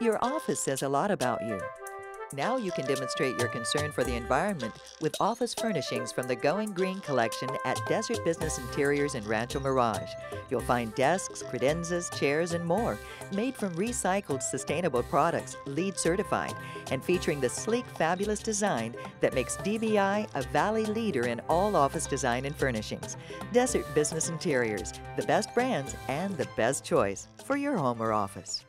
Your office says a lot about you. Now you can demonstrate your concern for the environment with office furnishings from the Going Green collection at Desert Business Interiors in Rancho Mirage. You'll find desks, credenzas, chairs, and more made from recycled sustainable products, LEED certified, and featuring the sleek, fabulous design that makes DBI a Valley leader in all office design and furnishings. Desert Business Interiors, the best brands and the best choice for your home or office.